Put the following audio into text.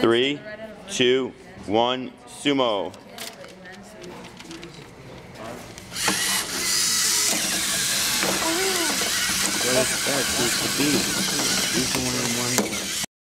Three, two, one, sumo. That's, that's the beat. He's